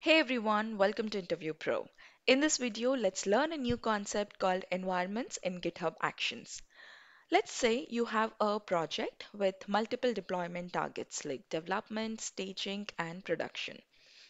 Hey everyone, welcome to Interview Pro. In this video, let's learn a new concept called environments in GitHub Actions. Let's say you have a project with multiple deployment targets like development, staging, and production.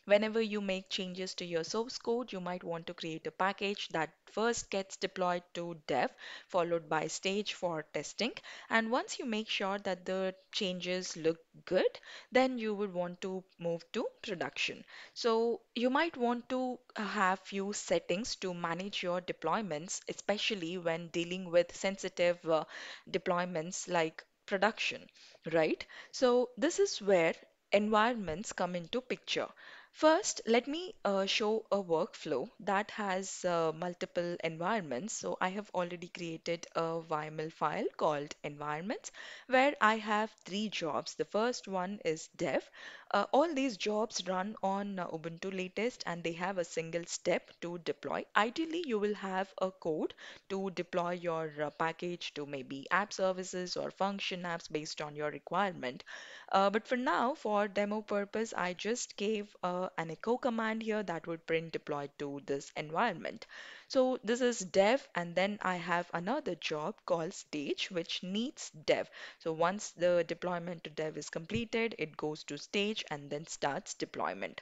Whenever you make changes to your source code, you might want to create a package that first gets deployed to dev, followed by stage for testing. And once you make sure that the changes look good, then you would want to move to production. So you might want to have few settings to manage your deployments, especially when dealing with sensitive uh, deployments like production, right? So this is where environments come into picture. First, let me uh, show a workflow that has uh, multiple environments. So I have already created a YAML file called environments where I have three jobs. The first one is dev. Uh, all these jobs run on uh, Ubuntu latest and they have a single step to deploy. Ideally, you will have a code to deploy your uh, package to maybe app services or function apps based on your requirement. Uh, but for now, for demo purpose, I just gave uh, an echo command here that would print deploy to this environment. So this is dev, and then I have another job called stage, which needs dev. So once the deployment to dev is completed, it goes to stage and then starts deployment.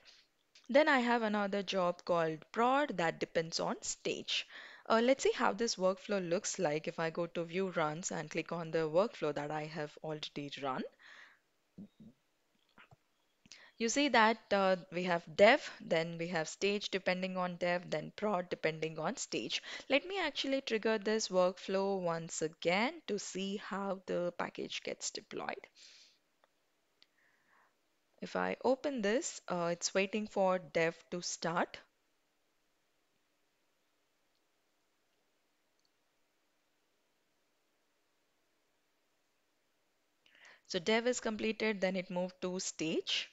Then I have another job called prod that depends on stage. Uh, let's see how this workflow looks like if I go to view runs and click on the workflow that I have already run. You see that uh, we have dev, then we have stage depending on dev, then prod depending on stage. Let me actually trigger this workflow once again to see how the package gets deployed. If I open this, uh, it's waiting for dev to start. So dev is completed, then it moved to stage.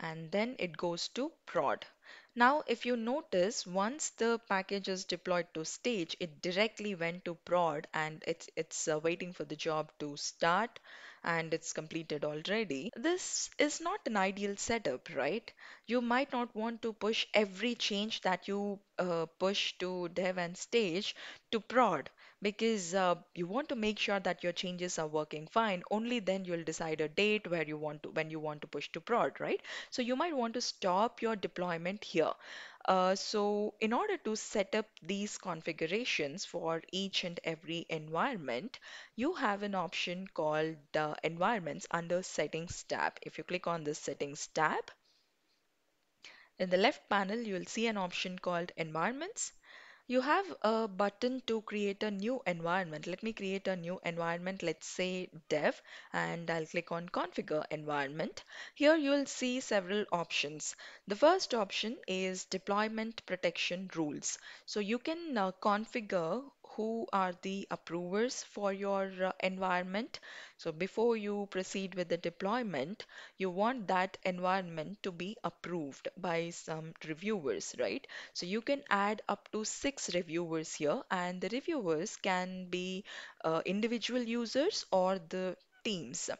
And then it goes to prod. Now, if you notice, once the package is deployed to stage, it directly went to prod and it's it's uh, waiting for the job to start and it's completed already. This is not an ideal setup, right? You might not want to push every change that you uh, push to dev and stage to prod because uh, you want to make sure that your changes are working fine. Only then you'll decide a date where you want to when you want to push to prod, right? So you might want to stop your deployment here. Uh, so in order to set up these configurations for each and every environment, you have an option called uh, environments under settings tab. If you click on this settings tab, in the left panel, you will see an option called environments. You have a button to create a new environment. Let me create a new environment, let's say dev, and I'll click on configure environment. Here you'll see several options. The first option is deployment protection rules. So you can uh, configure who are the approvers for your uh, environment. So before you proceed with the deployment, you want that environment to be approved by some reviewers, right? So you can add up to six reviewers here, and the reviewers can be uh, individual users or the teams.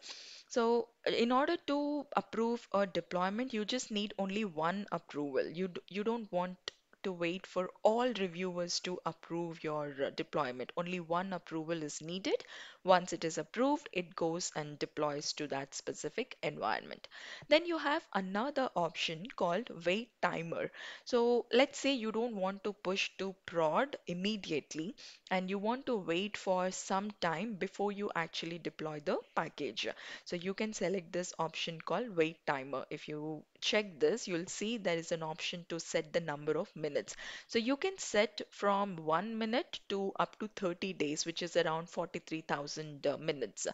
So in order to approve a deployment, you just need only one approval. You you don't want to wait for all reviewers to approve your uh, deployment. Only one approval is needed. Once it is approved, it goes and deploys to that specific environment. Then you have another option called wait timer. So let's say you don't want to push to prod immediately and you want to wait for some time before you actually deploy the package. So you can select this option called wait timer. If you check this, you'll see there is an option to set the number of minutes. So you can set from one minute to up to 30 days, which is around 43,000 uh, minutes.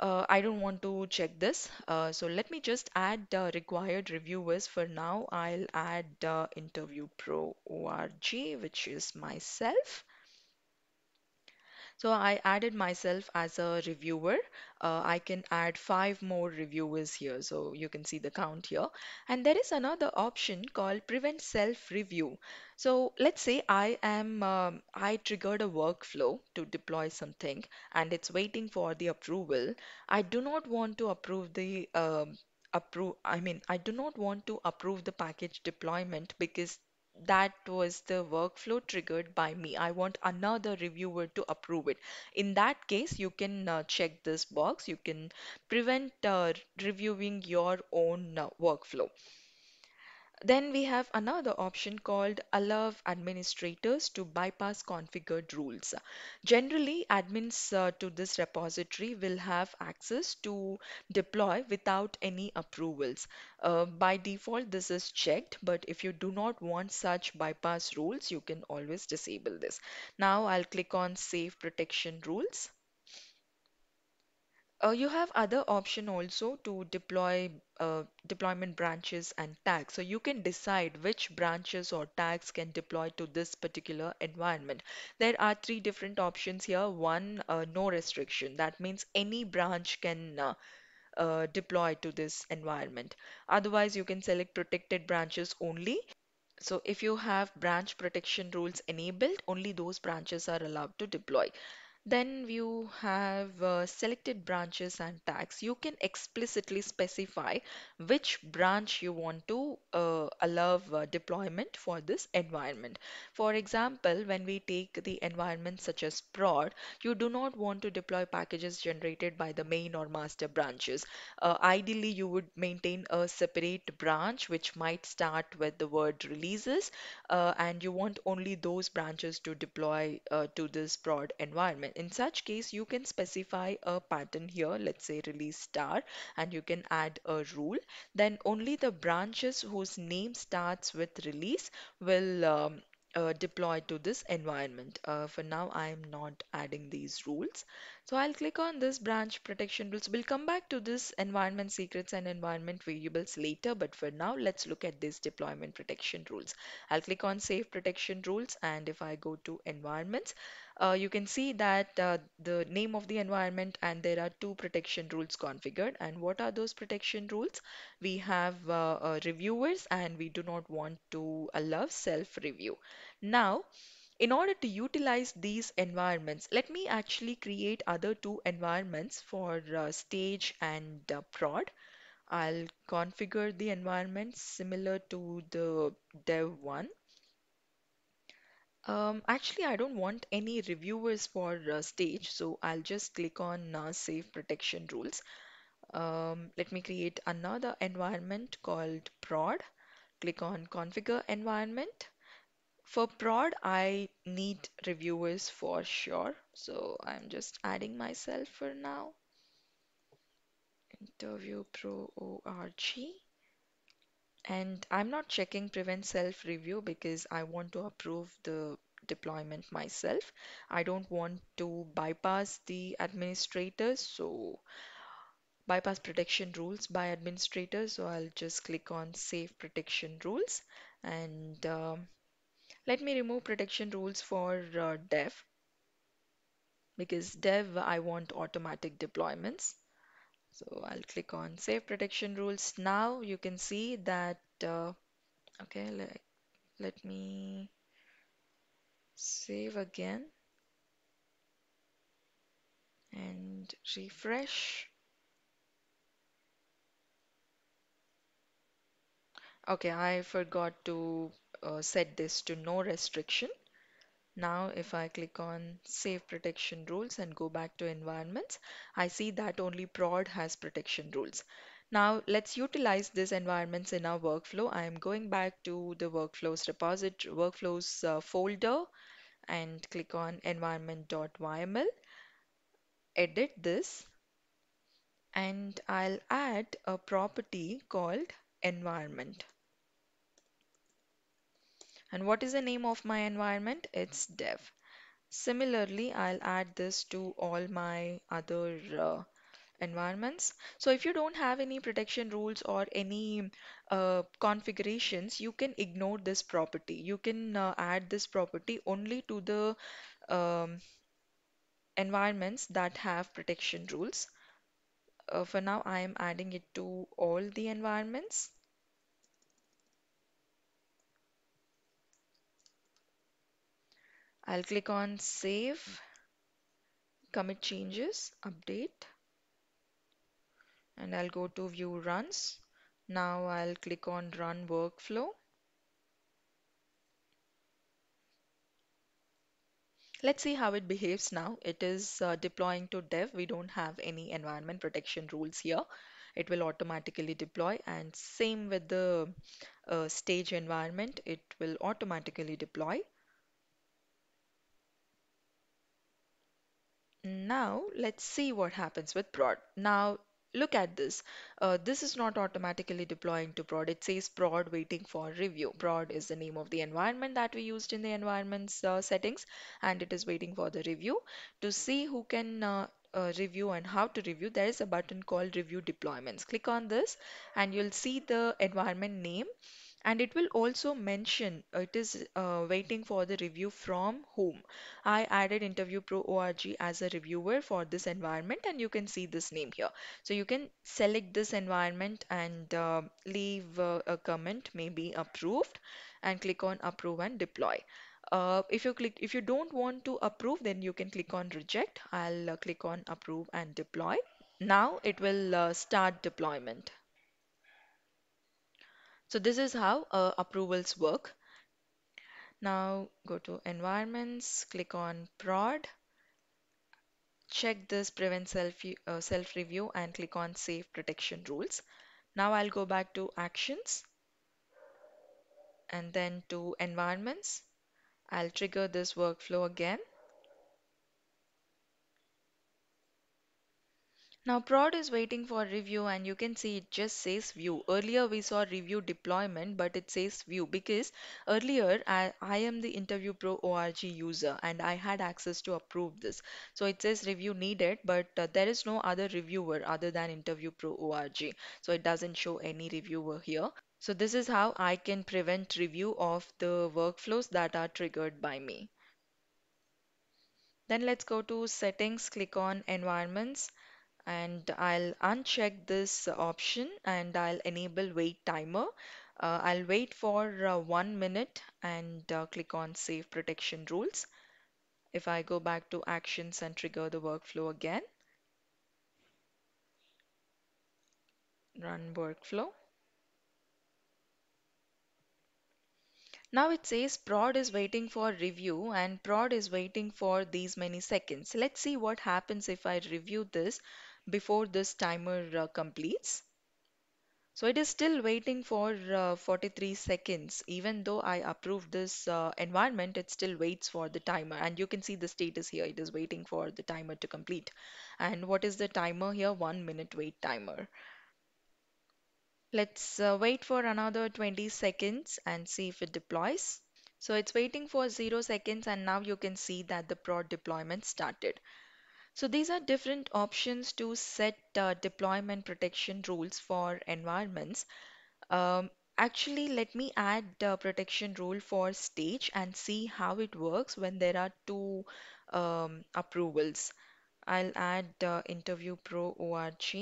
Uh, I don't want to check this. Uh, so let me just add uh, required reviewers for now. I'll add Interview Pro ORG, which is myself. So I added myself as a reviewer. Uh, I can add five more reviewers here. So you can see the count here. And there is another option called prevent self-review. So let's say I am um, I triggered a workflow to deploy something and it's waiting for the approval. I do not want to approve the um, approve, I mean, I do not want to approve the package deployment because that was the workflow triggered by me. I want another reviewer to approve it. In that case, you can uh, check this box. You can prevent uh, reviewing your own uh, workflow. Then we have another option called allow administrators to bypass configured rules. Generally, admins uh, to this repository will have access to deploy without any approvals. Uh, by default, this is checked, but if you do not want such bypass rules, you can always disable this. Now I'll click on Save Protection Rules. Uh, you have other option also to deploy uh, deployment branches and tags. So you can decide which branches or tags can deploy to this particular environment. There are three different options here. One, uh, no restriction. That means any branch can uh, uh, deploy to this environment. Otherwise, you can select protected branches only. So if you have branch protection rules enabled, only those branches are allowed to deploy. Then you have uh, selected branches and tags. You can explicitly specify which branch you want to uh, allow uh, deployment for this environment. For example, when we take the environment such as prod, you do not want to deploy packages generated by the main or master branches. Uh, ideally, you would maintain a separate branch which might start with the word releases, uh, and you want only those branches to deploy uh, to this prod environment. In such case, you can specify a pattern here, let's say release star, and you can add a rule. Then only the branches whose name starts with release will um, uh, deploy to this environment. Uh, for now, I am not adding these rules. So I'll click on this branch protection rules. We'll come back to this environment secrets and environment variables later, but for now, let's look at this deployment protection rules. I'll click on save protection rules, and if I go to environments, uh, you can see that uh, the name of the environment and there are two protection rules configured. And what are those protection rules? We have uh, uh, reviewers and we do not want to allow self-review. Now, in order to utilize these environments, let me actually create other two environments for uh, stage and uh, prod. I'll configure the environment similar to the dev one. Um, actually, I don't want any reviewers for uh, stage, so I'll just click on uh, Save Protection Rules. Um, let me create another environment called prod. Click on Configure Environment. For prod, I need reviewers for sure, so I'm just adding myself for now. Interview Pro ORG. And I'm not checking prevent self review because I want to approve the deployment myself. I don't want to bypass the administrators, so bypass protection rules by administrators. So I'll just click on save protection rules and um, let me remove protection rules for uh, dev because dev I want automatic deployments. So I'll click on save protection rules. Now you can see that uh, okay, let, let me Save again and refresh. Okay, I forgot to uh, set this to no restriction. Now, if I click on Save Protection Rules and go back to Environments, I see that only prod has protection rules. Now, let's utilize these environments in our workflow. I am going back to the Workflows repository, Workflows uh, folder and click on environment.yml, edit this and I'll add a property called environment. And what is the name of my environment? It's dev. Similarly, I'll add this to all my other uh, environments. So if you don't have any protection rules or any uh, configurations, you can ignore this property. You can uh, add this property only to the um, environments that have protection rules. Uh, for now, I am adding it to all the environments. I'll click on Save, Commit Changes, Update, and I'll go to View Runs. Now I'll click on Run Workflow. Let's see how it behaves now. It is uh, deploying to dev. We don't have any environment protection rules here. It will automatically deploy and same with the uh, stage environment. It will automatically deploy. Now let's see what happens with prod. Now look at this. Uh, this is not automatically deploying to prod. It says prod waiting for review. Prod is the name of the environment that we used in the environments uh, settings and it is waiting for the review. To see who can uh, uh, review and how to review, there is a button called review deployments. Click on this and you'll see the environment name and it will also mention it is uh, waiting for the review from whom. I added Interview Pro ORG as a reviewer for this environment, and you can see this name here. So you can select this environment and uh, leave uh, a comment, maybe approved, and click on approve and deploy. Uh, if you click, if you don't want to approve, then you can click on reject. I'll uh, click on approve and deploy. Now it will uh, start deployment. So this is how uh, approvals work. Now go to environments, click on prod, check this prevent self uh, self review and click on save protection rules. Now I'll go back to actions and then to environments. I'll trigger this workflow again Now prod is waiting for review and you can see it just says view. Earlier we saw review deployment but it says view because earlier I, I am the Interview Pro ORG user and I had access to approve this. So it says review needed but uh, there is no other reviewer other than Interview Pro ORG. So it doesn't show any reviewer here. So this is how I can prevent review of the workflows that are triggered by me. Then let's go to settings, click on environments and I'll uncheck this option and I'll enable wait timer. Uh, I'll wait for uh, one minute and uh, click on save protection rules. If I go back to actions and trigger the workflow again, run workflow. Now it says prod is waiting for review and prod is waiting for these many seconds. Let's see what happens if I review this before this timer uh, completes. So it is still waiting for uh, 43 seconds. Even though I approved this uh, environment, it still waits for the timer. And you can see the status here. It is waiting for the timer to complete. And what is the timer here? One minute wait timer. Let's uh, wait for another 20 seconds and see if it deploys. So it's waiting for zero seconds and now you can see that the prod deployment started. So these are different options to set uh, deployment protection rules for environments. Um, actually, let me add the protection rule for stage and see how it works when there are two um, approvals. I'll add uh, Interview Pro ORG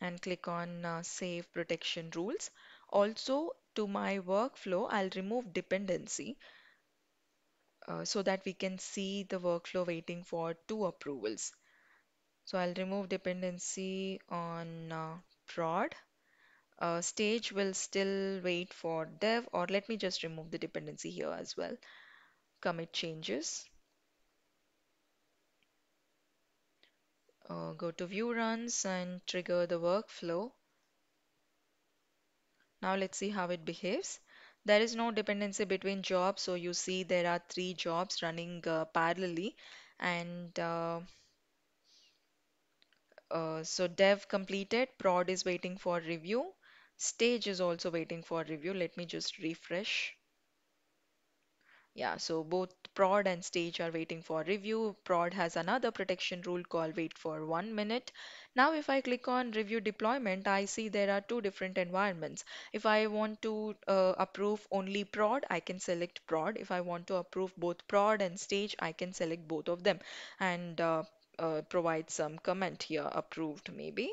and click on uh, Save Protection Rules. Also, to my workflow, I'll remove dependency uh, so that we can see the workflow waiting for two approvals. So I'll remove dependency on uh, prod. Uh, stage will still wait for dev, or let me just remove the dependency here as well. Commit changes. Uh, go to view runs and trigger the workflow. Now let's see how it behaves. There is no dependency between jobs, so you see there are three jobs running uh, parallelly, and uh, uh, so dev completed, prod is waiting for review, stage is also waiting for review. Let me just refresh. Yeah, so both prod and stage are waiting for review. Prod has another protection rule called wait for one minute. Now, if I click on review deployment, I see there are two different environments. If I want to uh, approve only prod, I can select prod. If I want to approve both prod and stage, I can select both of them and uh, uh, provide some comment here, approved maybe,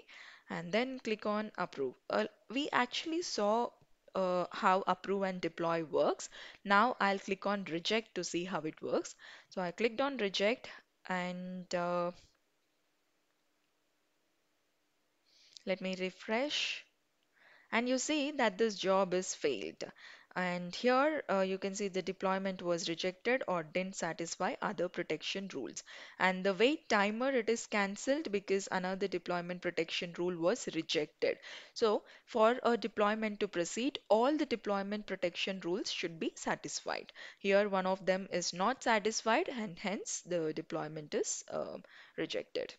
and then click on approve. Uh, we actually saw uh, how approve and deploy works. Now I'll click on reject to see how it works. So I clicked on reject and uh, let me refresh and you see that this job is failed. And here uh, you can see the deployment was rejected or didn't satisfy other protection rules. And the wait timer, it is cancelled because another deployment protection rule was rejected. So for a deployment to proceed, all the deployment protection rules should be satisfied. Here one of them is not satisfied and hence the deployment is uh, rejected.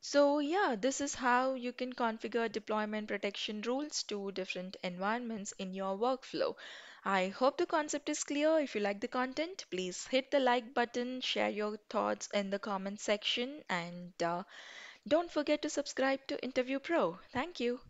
So yeah, this is how you can configure deployment protection rules to different environments in your workflow. I hope the concept is clear. If you like the content, please hit the like button, share your thoughts in the comment section, and uh, don't forget to subscribe to Interview Pro. Thank you.